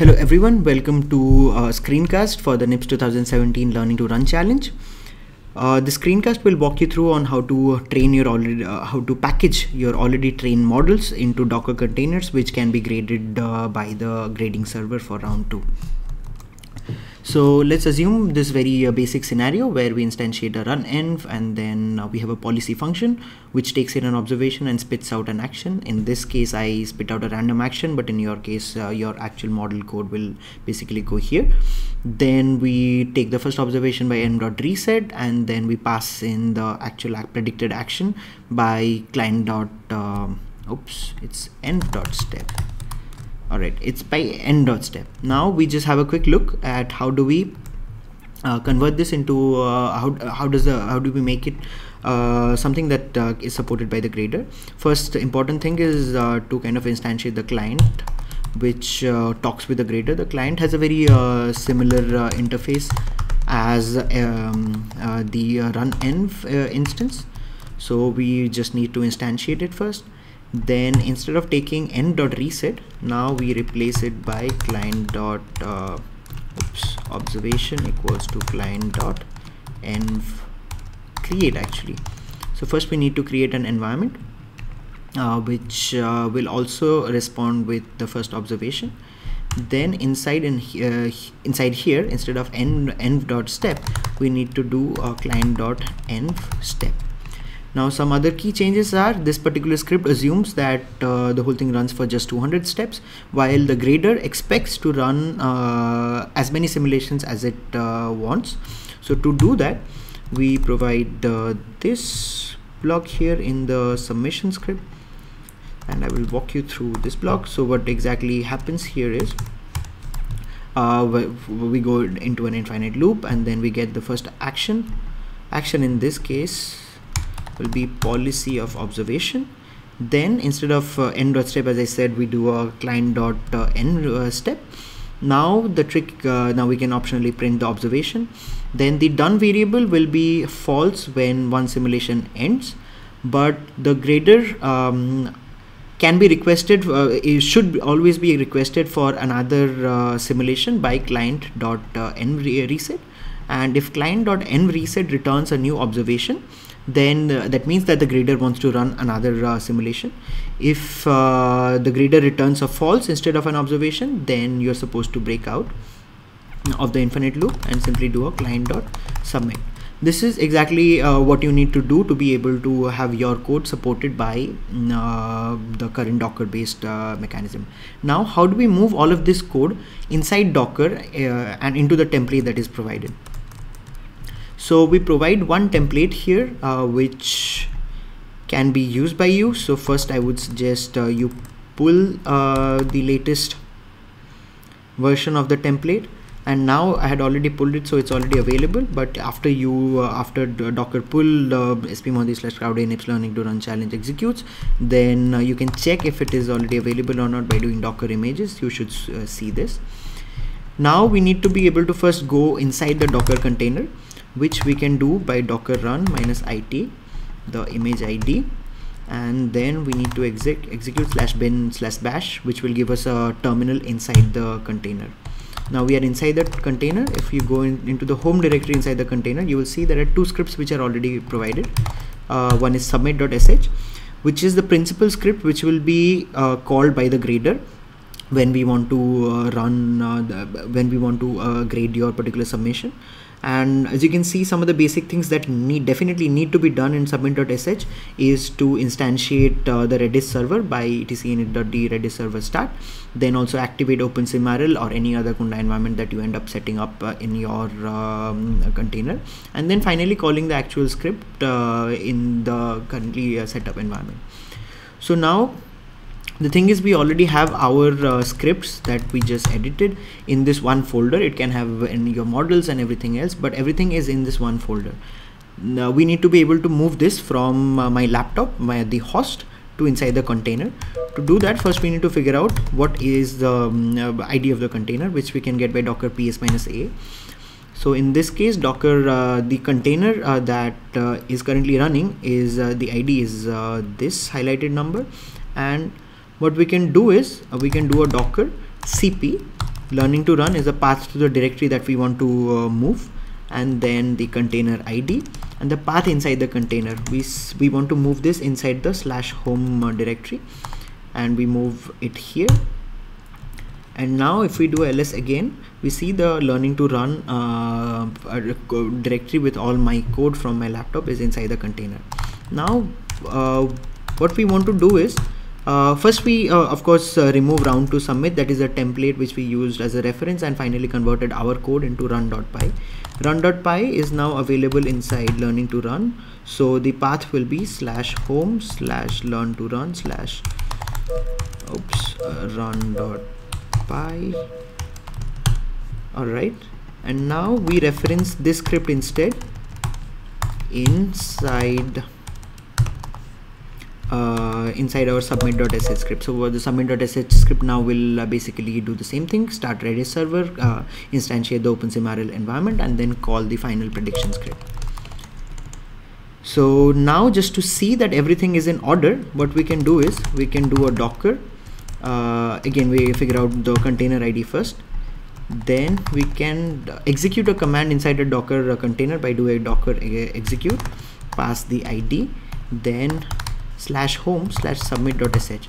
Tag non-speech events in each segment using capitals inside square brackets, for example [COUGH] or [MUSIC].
Hello everyone, welcome to a screencast for the NIPS 2017 Learning to Run Challenge. Uh, the screencast will walk you through on how to train your already, uh, how to package your already trained models into Docker containers which can be graded uh, by the grading server for round 2. So let's assume this very uh, basic scenario where we instantiate a run env and then uh, we have a policy function which takes in an observation and spits out an action. In this case, I spit out a random action, but in your case, uh, your actual model code will basically go here. Then we take the first observation by env.reset and then we pass in the actual predicted action by client dot, uh, oops, it's env.step all right it's by env dot step. Now we just have a quick look at how do we uh, convert this into uh, how, how does the how do we make it uh, something that uh, is supported by the grader? First important thing is uh, to kind of instantiate the client which uh, talks with the grader. The client has a very similar interface as um, the run env instance. So we just need to instantiate it first then instead of taking n dot reset now we replace it by client dot uh, oops, observation equals to client dot env create actually. So first we need to create an environment uh, which uh, will also respond with the first observation. Then inside in here inside here instead of env dot step we need to do a client dot env step now some other key changes are this particular script assumes that uh, the whole thing runs for just 200 steps while the grader expects to run uh, as many simulations as it uh, wants. So to do that we provide uh, this block here in the submission script and I will walk you through this block. So what exactly happens here is uh, we go into an infinite loop and then we get the first action action in this case will be policy of observation. Then instead of uh, n dot step as I said we do a client dot uh, n uh, step. Now the trick uh, now we can optionally print the observation. Then the done variable will be false when one simulation ends. But the grader um, can be requested uh, it should always be requested for another uh, simulation by client dot n reset. And if client dot n reset returns a new observation then uh, that means that the grader wants to run another uh, simulation. If uh, the grader returns a false instead of an observation then you're supposed to break out of the infinite loop and simply do a client dot submit. This is exactly uh, what you need to do to be able to have your code supported by mm, uh, the current docker based uh, mechanism. Now how do we move all of this code inside docker and into the template that is provided so we provide one template here uh, which can be used by you. So first I would suggest uh, you pull uh, the latest version of the template. And now I had already pulled it so it's already available. But after you uh, after docker pull uh, sp slash crowd nips learning to run challenge executes then uh, you can check if it is already available or not by doing docker images. You should uh, see this. Now we need to be able to first go inside the docker container which we can do by docker run minus it the image id and then we need to exec execute slash bin slash bash which will give us a terminal inside the container. Now we are inside the container. If you go in, into the home directory inside the container you will see there are two scripts which are already provided. Uh, one is submit.sh which is the principal script which will be uh, called by the grader when we want to uh, run uh, the, when we want to uh, grade your particular submission and as you can see some of the basic things that need definitely need to be done in submit.sh is to instantiate uh, the redis server by etc init.d redis server start. Then also activate OpenSIMRL or any other conda environment that you end up setting up uh, in your um, container. And then finally calling the actual script uh, in the currently uh, set up environment. So now the thing is we already have our uh, scripts that we just edited in this one folder. It can have in your models and everything else but everything is in this one folder. Now we need to be able to move this from uh, my laptop via the host to inside the container. To do that first we need to figure out what is the um, uh, id of the container which we can get by docker ps minus a. So in this case docker uh, the container uh, that uh, is currently running is uh, the id is uh, this highlighted number. And what we can do is uh, we can do a docker cp learning to run is a path to the directory that we want to uh, move and then the container id and the path inside the container. We we want to move this inside the slash home uh, directory and we move it here. And now if we do ls again we see the learning to run uh, directory with all my code from my laptop is inside the container. Now uh, what we want to do is uh, first we uh, of course uh, remove round to submit. That is a template which we used as a reference and finally converted our code into run.py run.py is now available inside learning to run. So the path will be slash home slash learn to run slash oops uh, run.py all right. And now we reference this script instead inside uh, inside our submit.sh script. So the submit.sh script now will uh, basically do the same thing. Start redis server uh, instantiate the OpenSIMRL environment and then call the final prediction script. So now just to see that everything is in order what we can do is we can do a docker. Uh, again we figure out the container id first. Then we can execute a command inside a docker container by doing a docker execute pass the id then slash home slash submit.sh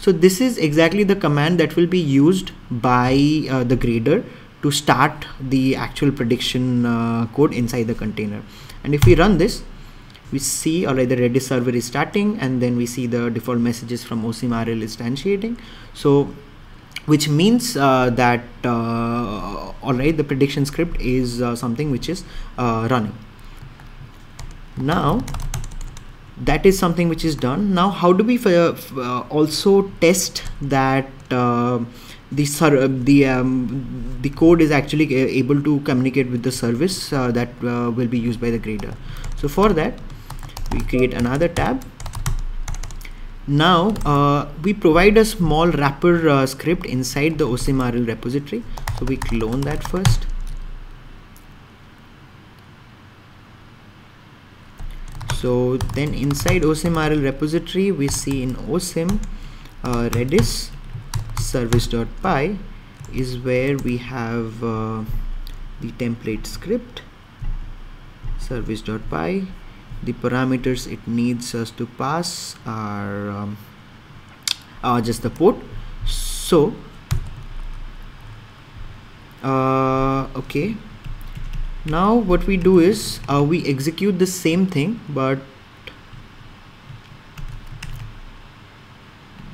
so this is exactly the command that will be used by uh, the grader to start the actual prediction uh, code inside the container. And if we run this we see alright the redis server is starting and then we see the default messages from OSIMRL instantiating. So which means uh, that uh, alright the prediction script is uh, something which is uh, running. Now that is something which is done. Now how do we uh, also test that uh, the uh, the um, the code is actually uh, able to communicate with the service uh, that uh, will be used by the grader? So for that we create another tab. Now we provide a small wrapper script inside the OSIMRL repository. So we clone that first so then inside OSIMRL repository we see in OSIM uh, redis service.py is where we have uh, the template script service.py the parameters it needs us to pass are, um, just the port. So uh, okay now what we do is uh, we execute the same thing but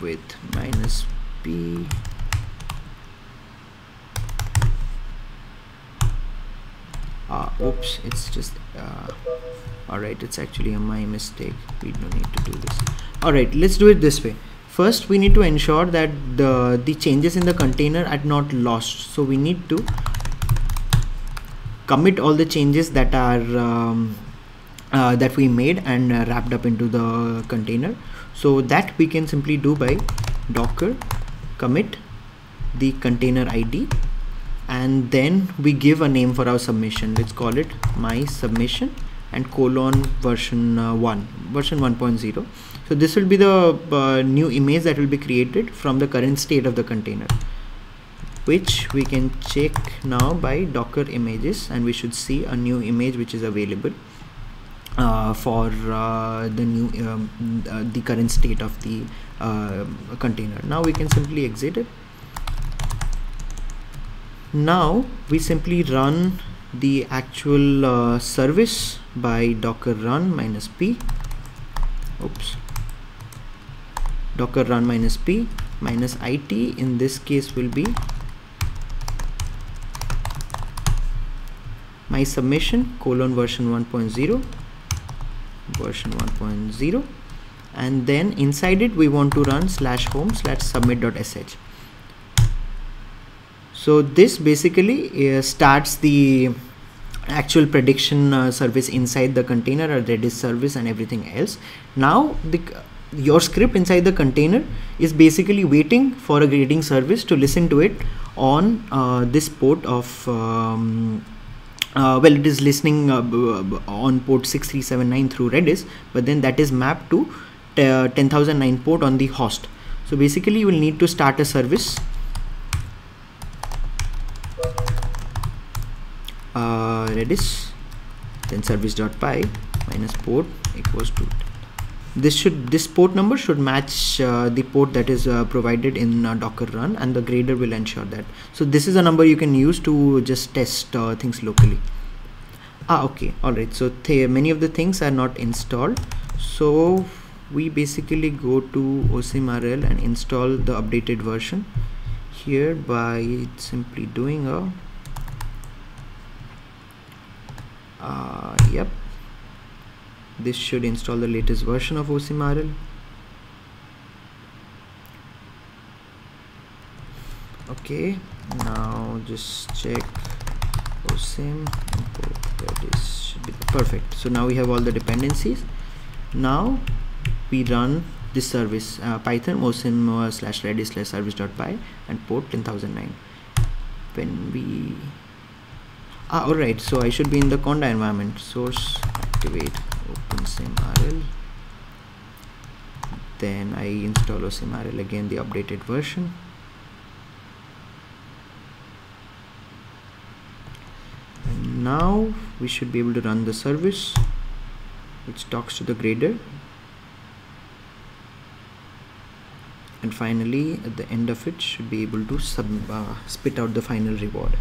with minus p. Uh, oops it's just uh, alright it's actually a my mistake. We don't need to do this. Alright let's do it this way. First we need to ensure that the the changes in the container are not lost. So we need to commit all the changes that are um, uh, that we made and uh, wrapped up into the container. So that we can simply do by docker commit the container id and then we give a name for our submission. Let's call it my submission and colon version uh, 1 version 1.0 so this will be the uh, new image that will be created from the current state of the container which we can check now by docker images and we should see a new image which is available uh, for uh, the new um, uh, the current state of the uh, container. Now we can simply exit it. Now we simply run the actual uh, service by docker run minus p. Oops. Docker run minus p minus it in this case will be my submission colon version 1.0 version 1.0 and then inside it we want to run slash home slash submit.sh so this basically uh, starts the actual prediction uh, service inside the container or redis service and everything else. Now the your script inside the container is basically waiting for a grading service to listen to it on uh, this port of um, uh, well it is listening uh, uh on port 6379 through redis but then that is mapped to uh, 10009 port on the host. So basically you will need to start a service. Uh, redis then service.py minus port equals to this should this port number should match uh, the port that is uh, provided in uh, docker run and the grader will ensure that. So this is a number you can use to just test uh, things locally. Ah okay. All right. So many of the things are not installed. So we basically go to OSIMRL and install the updated version. Here by simply doing a uh, yep this should install the latest version of OSIMRL okay now just check OSIM that is should be perfect. So now we have all the dependencies. Now we run this service uh, python osim uh, slash redis slash service.py and port 10009 when we ah alright so I should be in the conda environment. Source activate OpenSIMRL then I install OSIMRL again the updated version. And now we should be able to run the service which talks to the grader. And finally at the end of it should be able to sub, uh, spit out the final reward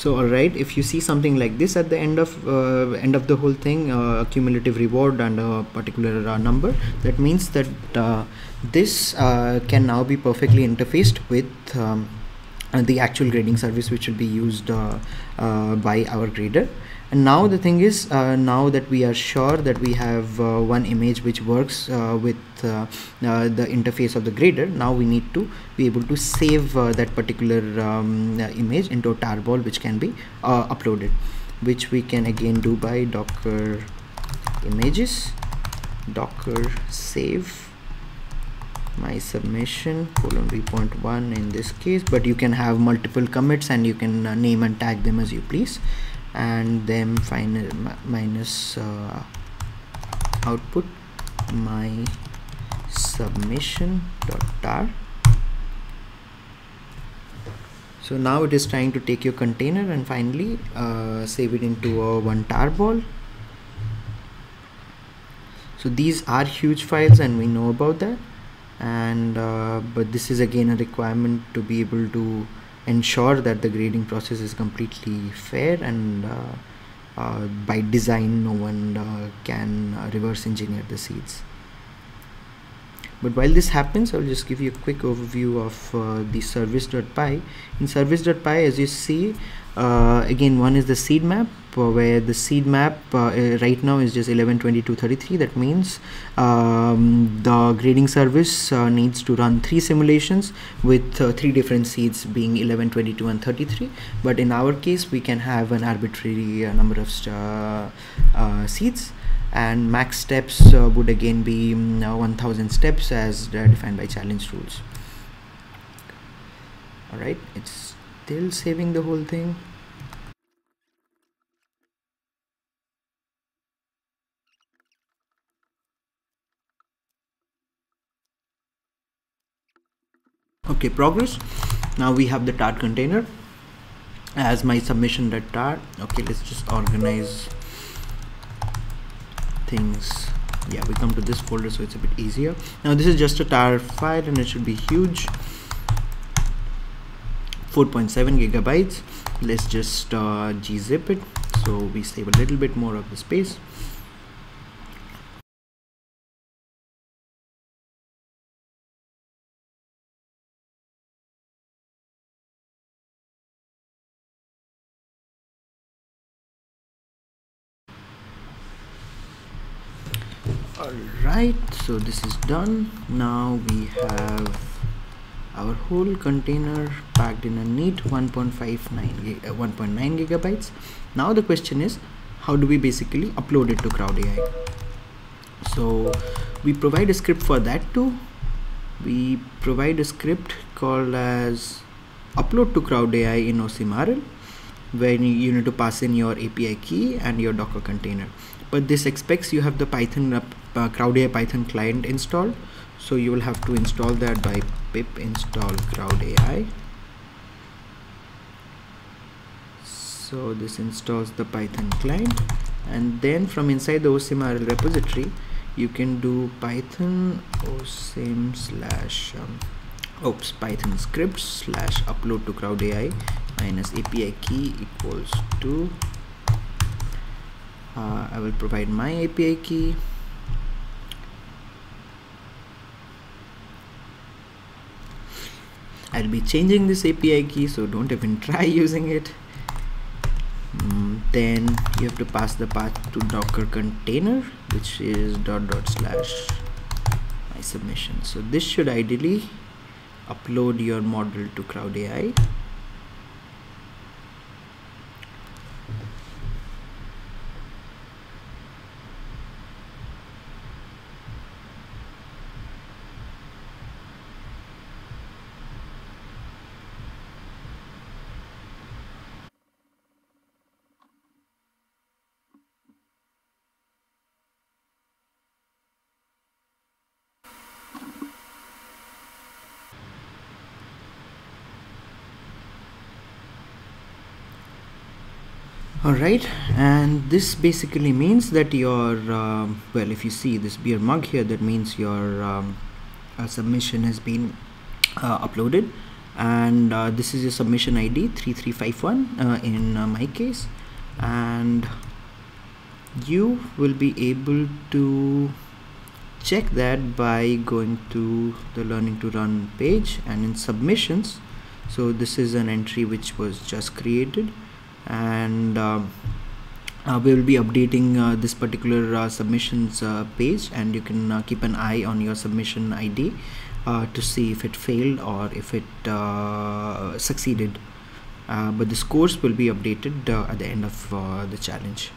so all right if you see something like this at the end of uh, end of the whole thing uh, cumulative reward and a particular uh, number that means that uh, this uh, can now be perfectly interfaced with um, the actual grading service which will be used uh, by our grader and now the thing is uh, now that we are sure that we have uh, one image which works uh, with uh, uh, the interface of the grader now we need to be able to save uh, that particular um, image into a tarball which can be uploaded which we can again do by docker images. Docker save my submission colon v.1 in this case but you can have multiple commits and you can name and tag them as you please. And then final minus uh, output my submission dot tar. So now it is trying to take your container and finally uh, save it into a one tarball so these are huge files and we know about that and uh, but this is again a requirement to be able to ensure that the grading process is completely fair and uh, uh, by design no one uh, can reverse engineer the seeds but while this happens I'll just give you a quick overview of uh, the service.py in service.py as you see uh, again one is the seed map uh, where the seed map uh, uh right now is just 11 22 33 that means um, the grading service uh, needs to run three simulations with uh, three different seeds being 11 22 and 33 but in our case we can have an arbitrary number of seeds and max steps would again be um, 1000 steps as defined by challenge rules. All right it's still saving the whole thing. Okay progress. Now we have the tar container. As my submission that tar okay let's just organize things. Yeah we come to this folder so it's a bit easier. Now this is just a tar file and it should be huge. 4.7 gigabytes. Let's just uh, gzip it so we save a little bit more of the space so this is done. Now we have our whole container packed in a neat 1.59 uh, 1.9 gigabytes. Now the question is how do we basically upload it to crowd ai so we provide a script for that too. We provide a script called as upload to crowd ai in OSIMRL where you need to pass in your api key and your docker container. But this expects you have the python uh, uh, crowd ai python client installed. So you will have to install that by pip install CrowdAI. so this installs the python client. And then from inside the OSIMRL repository you can do python osim slash um, oops python script slash upload to crowd ai minus api key equals to uh, i will provide my api key I'll be changing this API key so don't even [LAUGHS] try using it. Mm, then you have to pass the path to docker container which is dot dot slash my submission. So this should ideally upload your model to crowd AI all right and this basically means that your um, well if you see this beer mug here that means your um, uh, submission has been uh, uploaded. And uh, this is your submission id 3351 uh, in uh, my case. And you will be able to check that by going to the learning to run page and in submissions. So this is an entry which was just created and um, uh, we will be updating uh, this particular uh, submissions uh, page and you can uh, keep an eye on your submission ID uh, to see if it failed or if it succeeded. But the scores will be updated at the end of the challenge.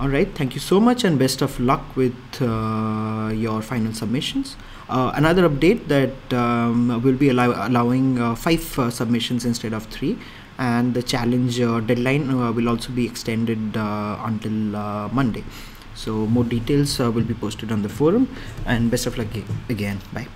Alright thank you so much and best of luck with your final submissions. Another update that um, will be allow allowing five submissions instead of three and the challenge uh, deadline uh, will also be extended uh, until Monday. So more details will be posted on the forum. And best of luck again. Bye